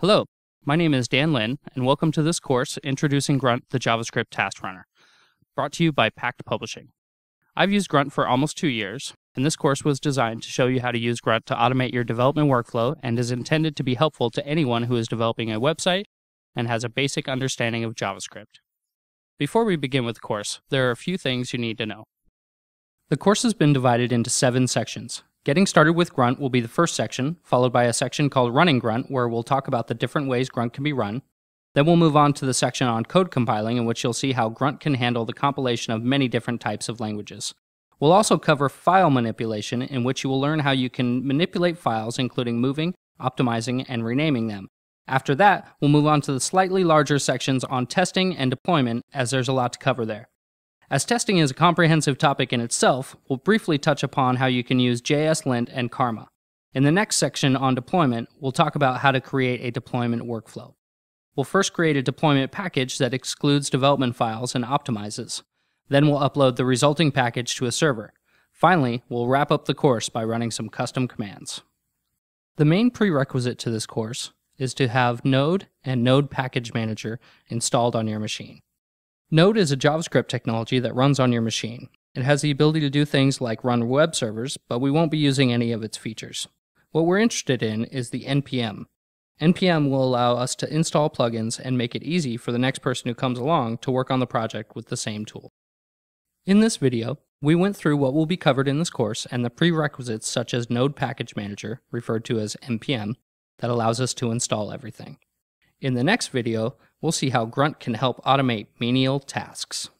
Hello, my name is Dan Lin, and welcome to this course, Introducing Grunt, the JavaScript Task Runner, brought to you by Packt Publishing. I've used Grunt for almost two years, and this course was designed to show you how to use Grunt to automate your development workflow and is intended to be helpful to anyone who is developing a website and has a basic understanding of JavaScript. Before we begin with the course, there are a few things you need to know. The course has been divided into seven sections, Getting started with Grunt will be the first section, followed by a section called Running Grunt, where we'll talk about the different ways Grunt can be run. Then we'll move on to the section on code compiling, in which you'll see how Grunt can handle the compilation of many different types of languages. We'll also cover file manipulation, in which you will learn how you can manipulate files, including moving, optimizing, and renaming them. After that, we'll move on to the slightly larger sections on testing and deployment, as there's a lot to cover there. As testing is a comprehensive topic in itself, we'll briefly touch upon how you can use JSLint and Karma. In the next section on deployment, we'll talk about how to create a deployment workflow. We'll first create a deployment package that excludes development files and optimizes. Then we'll upload the resulting package to a server. Finally, we'll wrap up the course by running some custom commands. The main prerequisite to this course is to have Node and Node Package Manager installed on your machine. Node is a JavaScript technology that runs on your machine. It has the ability to do things like run web servers, but we won't be using any of its features. What we're interested in is the NPM. NPM will allow us to install plugins and make it easy for the next person who comes along to work on the project with the same tool. In this video, we went through what will be covered in this course and the prerequisites such as Node Package Manager, referred to as NPM, that allows us to install everything. In the next video, we'll see how Grunt can help automate menial tasks.